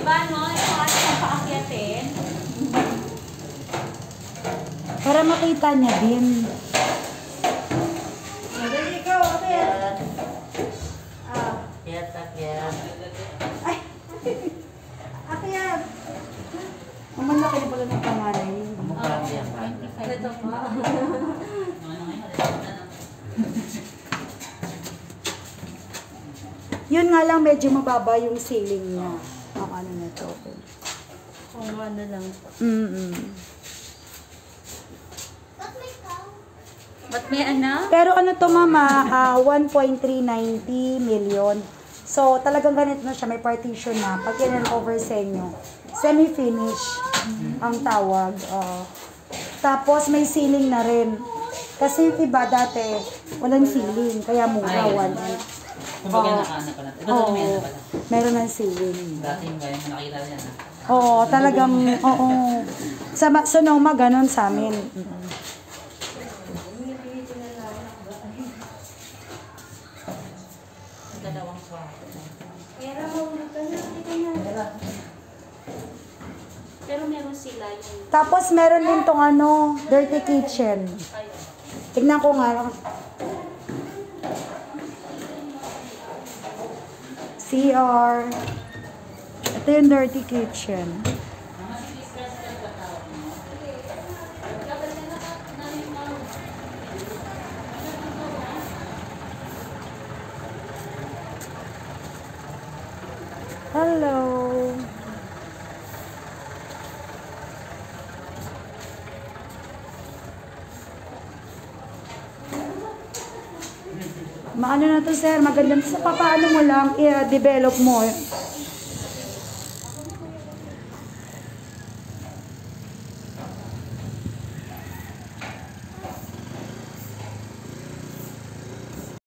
Diba, no? Yung mga ating paakyatin. Para makita niya din. Madali ikaw, ate. Ah, Kaya takyan. ay. Ate yan. Ang laki na pala ng pangalan yun. Mukha niya. Ito pa. Yun nga lang, medyo mababa yung ceiling niya. Ang ano na to. Kung ano lang. Mm-mm. Ba't may ano? Pero ano to mama, ah, 1.390 million. So talagang ganito na siya, may partition na. Pag yan over sa inyo, semi-finish ang tawag. oo. tapos may ceiling na rin. Kasi yung iba dati, walang ceiling, kaya mura, Ay. 1.8. Kumbaga Oo. nakaano pala. Ito Oo, may ano pala. meron ng ceiling. Dati yung gaya mo nakita yan ha. Oo, talagang, oo. Sa Ma- Sonoma, ganun sa amin. Dalawang kwarto. Pero meron sila yung... Tapos meron din tong ano, dirty kitchen. Tignan ko nga. CR. Ito yung dirty kitchen. Hello. Maano na to sir, maganda sa papaano mo lang i-develop mo